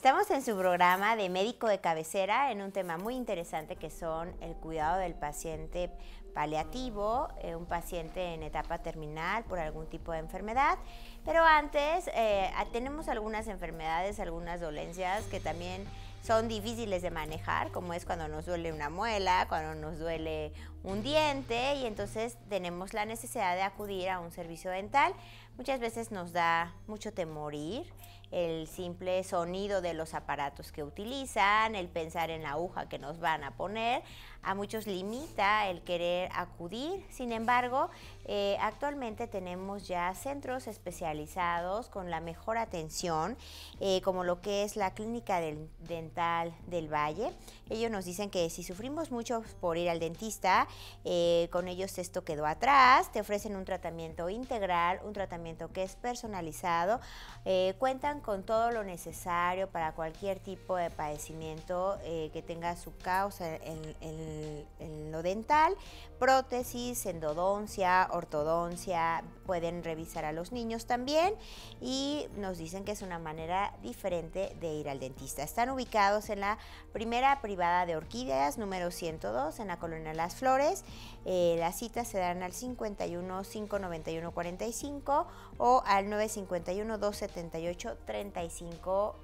Estamos en su programa de médico de cabecera en un tema muy interesante que son el cuidado del paciente paliativo, eh, un paciente en etapa terminal por algún tipo de enfermedad. Pero antes eh, tenemos algunas enfermedades, algunas dolencias que también son difíciles de manejar, como es cuando nos duele una muela, cuando nos duele un diente y entonces tenemos la necesidad de acudir a un servicio dental. Muchas veces nos da mucho temor ir el simple sonido de los aparatos que utilizan, el pensar en la aguja que nos van a poner, a muchos limita el querer acudir. Sin embargo, eh, actualmente tenemos ya centros especializados con la mejor atención, eh, como lo que es la Clínica Dental del Valle. Ellos nos dicen que si sufrimos mucho por ir al dentista, eh, con ellos esto quedó atrás. Te ofrecen un tratamiento integral, un tratamiento que es personalizado. cuentan con todo lo necesario para cualquier tipo de padecimiento que tenga su causa en, en lo dental, prótesis, endodoncia, ortodoncia, pueden revisar a los niños también y nos dicen que es una manera diferente de ir al dentista. Están ubicados en la primera privada de orquídeas, número 102, en la colonia Las Flores. Eh, las citas se dan al 51 591 45 o al 951 278 35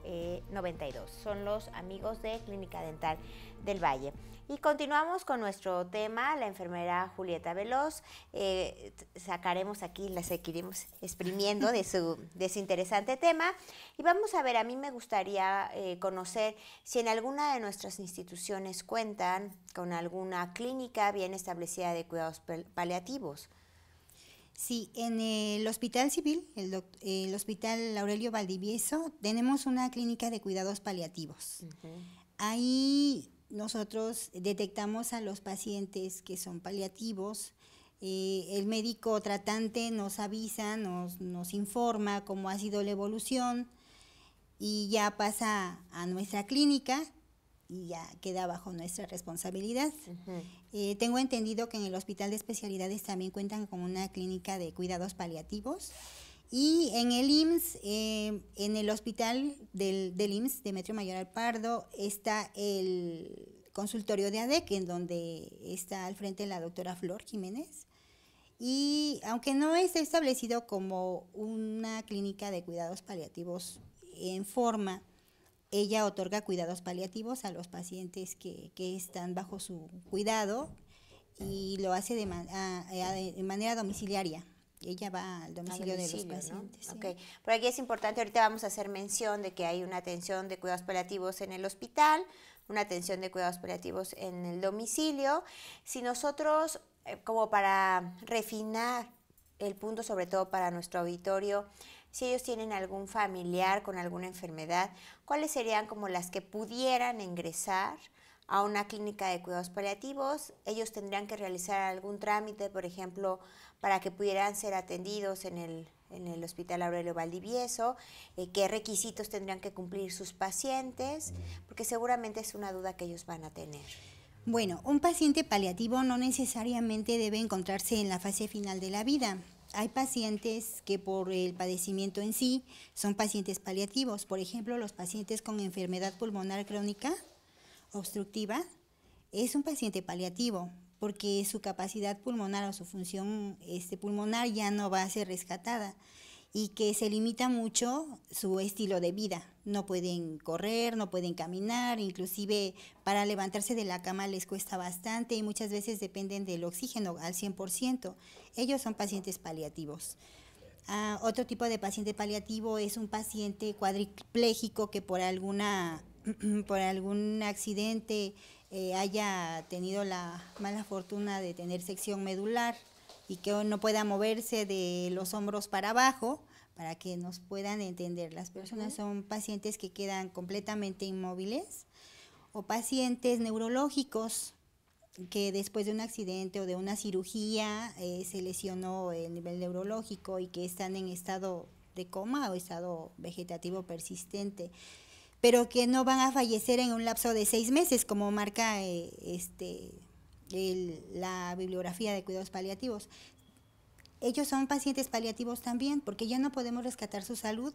92. Son los amigos de Clínica Dental del Valle. Y continuamos con nuestro tema, la enfermera Julieta Veloz. Eh, sacaremos aquí, la seguiremos exprimiendo de su, de interesante tema. Y vamos a ver, a mí me gustaría eh, conocer si en alguna de nuestras instituciones cuentan con alguna clínica bien establecida de cuidados paliativos. Sí, en el Hospital Civil, el, el Hospital Aurelio Valdivieso, tenemos una clínica de cuidados paliativos. Ahí nosotros detectamos a los pacientes que son paliativos, eh, el médico tratante nos avisa, nos, nos, informa cómo ha sido la evolución y ya pasa a nuestra clínica y ya queda bajo nuestra responsabilidad. Eh, tengo entendido que en el Hospital de Especialidades también cuentan con una clínica de cuidados paliativos. Y en el IMSS, eh, en el hospital del, del IMSS, Demetrio Mayor Alpardo, está el consultorio de ADEC, en donde está al frente la doctora Flor Jiménez. Y aunque no está establecido como una clínica de cuidados paliativos en forma, ella otorga cuidados paliativos a los pacientes que, que están bajo su cuidado y lo hace de, de manera domiciliaria ella va al domicilio, de los pacientes. Okay. Por aquí es importante, ahorita vamos a hacer mención de que hay una atención de cuidados paliativos en el hospital, una atención de cuidados paliativos en el domicilio. Si nosotros, eh, como para refinar el punto, sobre todo para nuestro auditorio, si ellos tienen algún familiar con alguna enfermedad, ¿cuáles serían como las que pudieran ingresar? a una clínica de cuidados paliativos, ellos tendrían que realizar algún trámite, por ejemplo, para que pudieran ser atendidos en el, en el Hospital Aurelio Valdivieso, eh, qué requisitos tendrían que cumplir sus pacientes, porque seguramente es una duda que ellos van a tener. Bueno, un paciente paliativo no necesariamente debe encontrarse en la fase final de la vida. Hay pacientes que por el padecimiento en sí son pacientes paliativos, por ejemplo, los pacientes con enfermedad pulmonar crónica obstructiva es un paciente paliativo porque su capacidad pulmonar o su función este, pulmonar ya no va a ser rescatada y que se limita mucho su estilo de vida. No pueden correr, no pueden caminar, inclusive para levantarse de la cama les cuesta bastante y muchas veces dependen del oxígeno al 100%. Ellos son pacientes paliativos. Ah, otro tipo de paciente paliativo es un paciente cuadripléjico que por alguna por algún accidente eh, haya tenido la mala fortuna de tener sección medular y que no pueda moverse de los hombros para abajo, para que nos puedan entender. Las personas son pacientes que quedan completamente inmóviles o pacientes neurológicos que después de un accidente o de una cirugía eh, se lesionó el nivel neurológico y que están en estado de coma o estado vegetativo persistente pero que no van a fallecer en un lapso de seis meses, como marca eh, este, la bibliografía de cuidados paliativos. Ellos son pacientes paliativos también, porque ya no podemos rescatar su salud,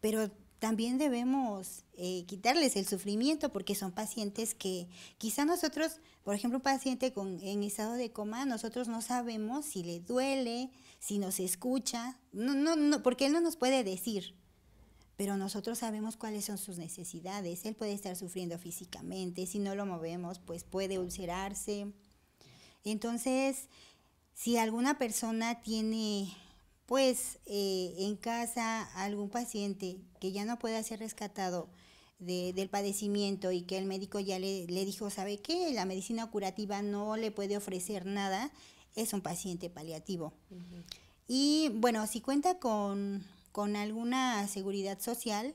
pero también debemos eh, quitarles el sufrimiento porque son pacientes que quizá nosotros, por ejemplo, un paciente con, en estado de coma, nosotros no sabemos si le duele, si nos escucha, no, no, no, porque él no nos puede decir, pero nosotros sabemos cuáles son sus necesidades. Él puede estar sufriendo físicamente, si no lo movemos, pues puede ulcerarse. Entonces, si alguna persona tiene pues eh, en casa algún paciente que ya no pueda ser rescatado del padecimiento y que el médico ya le, dijo, ¿sabe qué? La medicina curativa no le puede ofrecer nada, es un paciente paliativo. Y bueno, si cuenta con, alguna seguridad social,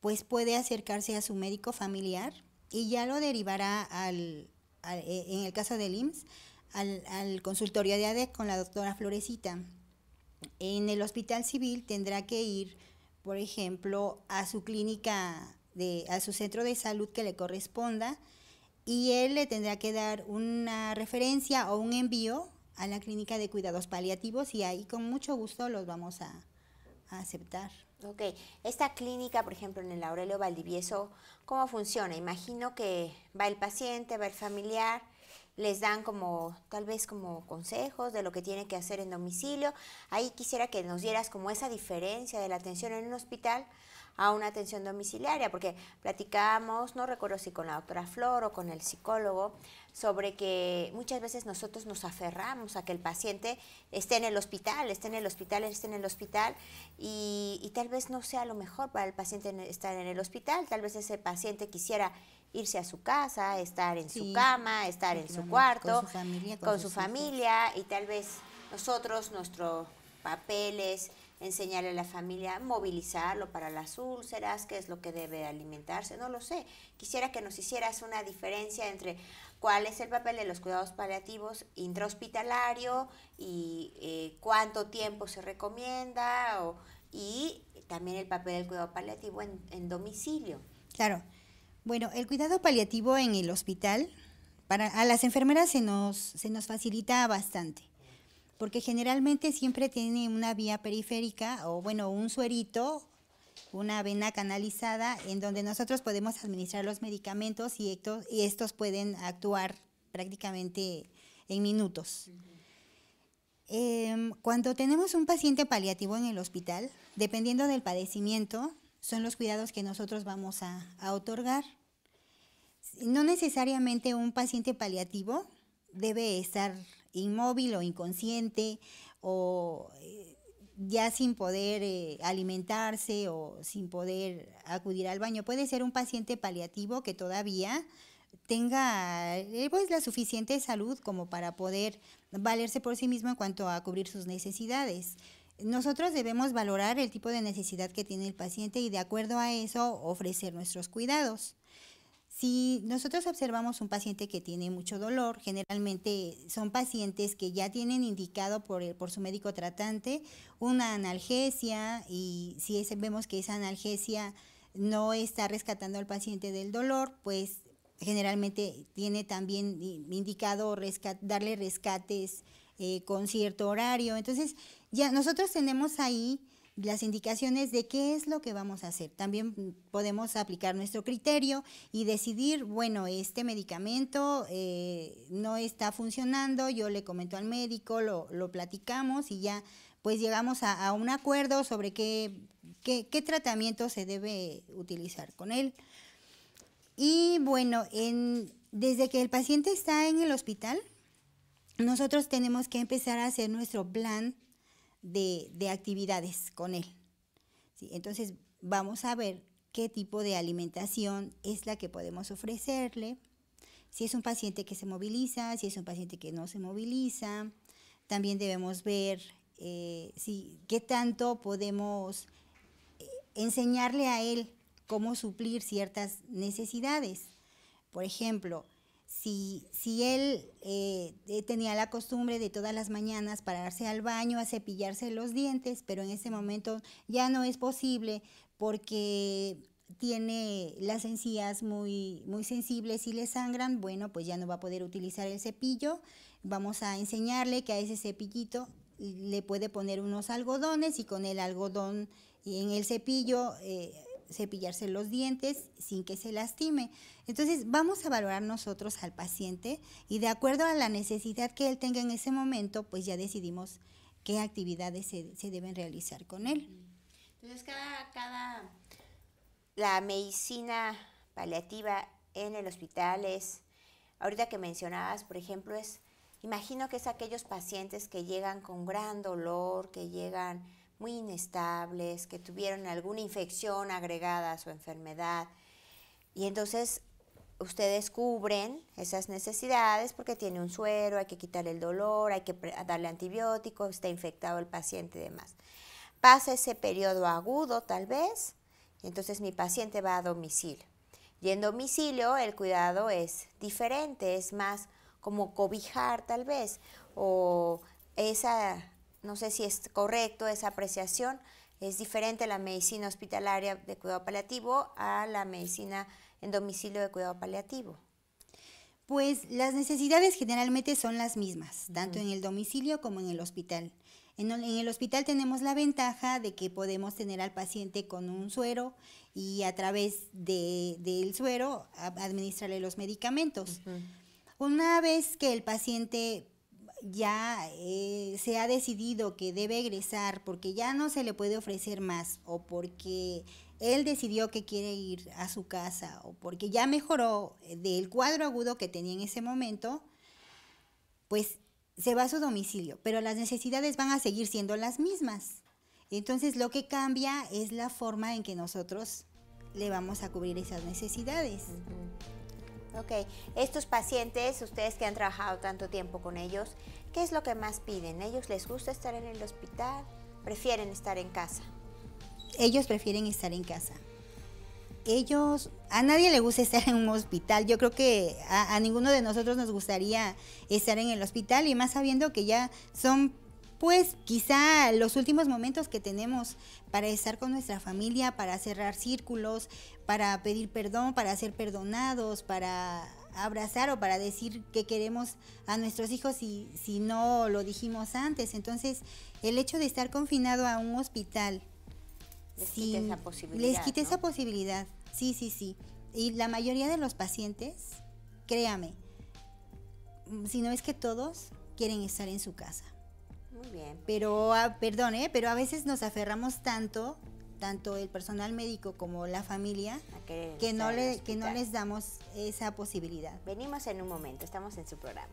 pues puede acercarse a su médico familiar y ya lo derivará al, eh, en el caso del IMSS, al, al consultorio de ADEC con la doctora Florecita. En el hospital civil tendrá que ir, por ejemplo, a su clínica, de, a su centro de salud que le corresponda y él le tendrá que dar una referencia o un envío a la clínica de cuidados paliativos y ahí con mucho gusto los vamos a, a aceptar. Ok, esta clínica, por ejemplo, en el Aurelio Valdivieso, ¿cómo funciona? Imagino que va el paciente, va el familiar, les dan como tal vez como consejos de lo que tiene que hacer en domicilio. Ahí quisiera que nos dieras como esa diferencia de la atención en un hospital a una atención domiciliaria, porque platicábamos, no recuerdo si con la doctora Flor o con el psicólogo, sobre que muchas veces nosotros nos aferramos a que el paciente esté en el hospital, esté en el hospital, esté en el hospital, y, y tal vez no sea lo mejor para el paciente estar en el hospital, tal vez ese paciente quisiera irse a su casa, estar en su cama, estar en su cuarto, con su familia, con, su familia y tal vez nosotros, nuestro papel es enseñarle a la familia, movilizarlo para las úlceras, qué es lo que debe alimentarse, no lo sé. Quisiera que nos hicieras una diferencia entre cuál es el papel de los cuidados paliativos intrahospitalario y eh, cuánto tiempo se recomienda y también el papel del cuidado paliativo en, en domicilio. Claro. Bueno, el cuidado paliativo en el hospital, para, a las enfermeras se nos, se nos facilita bastante, porque generalmente siempre tiene una vía periférica o bueno, un suerito, una vena canalizada en donde nosotros podemos administrar los medicamentos y estos, y estos pueden actuar prácticamente en minutos. Em, cuando tenemos un paciente paliativo en el hospital, dependiendo del padecimiento, son los cuidados que nosotros vamos a, otorgar. No necesariamente un paciente paliativo debe estar inmóvil o inconsciente o eh, ya sin poder eh, alimentarse o sin poder acudir al baño. Puede ser un paciente paliativo que todavía tenga eh, pues, la suficiente salud como para poder valerse por sí mismo en cuanto a cubrir sus necesidades. Nosotros debemos valorar el tipo de necesidad que tiene el paciente y de acuerdo a eso ofrecer nuestros cuidados. Si nosotros observamos un paciente que tiene mucho dolor, generalmente son pacientes que ya tienen indicado por, por su médico tratante una analgesia y si vemos que esa analgesia no está rescatando al paciente del dolor, pues generalmente tiene también indicado darle rescates eh, con cierto horario. Entonces, ya nosotros tenemos ahí las indicaciones de qué es lo que vamos a hacer. También podemos aplicar nuestro criterio y decidir, bueno, este medicamento eh, no está funcionando, yo le comento al médico, lo, platicamos y ya pues llegamos a, un acuerdo sobre qué, qué, qué, tratamiento se debe utilizar con él. Y bueno, en, desde que el paciente está en el hospital, nosotros tenemos que empezar a hacer nuestro plan de, actividades con él. Entonces vamos a ver qué tipo de alimentación es la que podemos ofrecerle, si es un paciente que se moviliza, si es un paciente que no se moviliza. También debemos ver eh, qué tanto podemos eh, enseñarle a él cómo suplir ciertas necesidades. Por ejemplo, si, si él eh, tenía la costumbre de todas las mañanas pararse al baño a cepillarse los dientes, pero en ese momento ya no es posible porque tiene las encías muy, muy sensibles y le sangran, bueno, pues ya no va a poder utilizar el cepillo. Vamos a enseñarle que a ese cepillito le puede poner unos algodones y con el algodón en el cepillo eh, cepillarse los dientes sin que se lastime. Entonces vamos a valorar nosotros al paciente y de acuerdo a la necesidad que él tenga en ese momento, pues ya decidimos qué actividades se, deben realizar con él. Entonces cada, cada, la medicina paliativa en el hospital es, ahorita que mencionabas, por ejemplo, es, imagino que es aquellos pacientes que llegan con gran dolor, que llegan muy inestables, que tuvieron alguna infección agregada a su enfermedad. Y entonces ustedes cubren esas necesidades porque tiene un suero, hay que quitarle el dolor, hay que darle antibióticos, está infectado el paciente y demás. Pasa ese periodo agudo tal vez, entonces mi paciente va a domicilio. Y en domicilio el cuidado es diferente, es más como cobijar tal vez, o esa no sé si es correcto esa apreciación, es diferente la medicina hospitalaria de cuidado paliativo a la medicina en domicilio de cuidado paliativo. Pues las necesidades generalmente son las mismas, tanto en el domicilio como en el hospital. En, el hospital tenemos la ventaja de que podemos tener al paciente con un suero y a través del suero administrarle los medicamentos. Una vez que el paciente ya eh, se ha decidido que debe egresar porque ya no se le puede ofrecer más o porque él decidió que quiere ir a su casa o porque ya mejoró del cuadro agudo que tenía en ese momento, pues se va a su domicilio, pero las necesidades van a seguir siendo las mismas. Entonces lo que cambia es la forma en que nosotros le vamos a cubrir esas necesidades. Ok, estos pacientes, ustedes que han trabajado tanto tiempo con ellos, ¿qué es lo que más piden? ¿Ellos les gusta estar en el hospital? ¿Prefieren estar en casa? Ellos prefieren estar en casa. Ellos, a nadie le gusta estar en un hospital. Yo creo que a, a ninguno de nosotros nos gustaría estar en el hospital y más sabiendo que ya son pues quizá los últimos momentos que tenemos para estar con nuestra familia, para cerrar círculos, para pedir perdón, para ser perdonados, para abrazar o para decir que queremos a nuestros hijos si, si no lo dijimos antes. Entonces, el hecho de estar confinado a un hospital les quita esa posibilidad. Les quita esa posibilidad, sí, sí, sí. Y la mayoría de los pacientes, créame, si no es que todos quieren estar en su casa. Muy bien. Pero, ah, perdón, ¿eh? pero a veces nos aferramos tanto, tanto el personal médico como la familia, que no, le, que no les damos esa posibilidad. Venimos en un momento, estamos en su programa.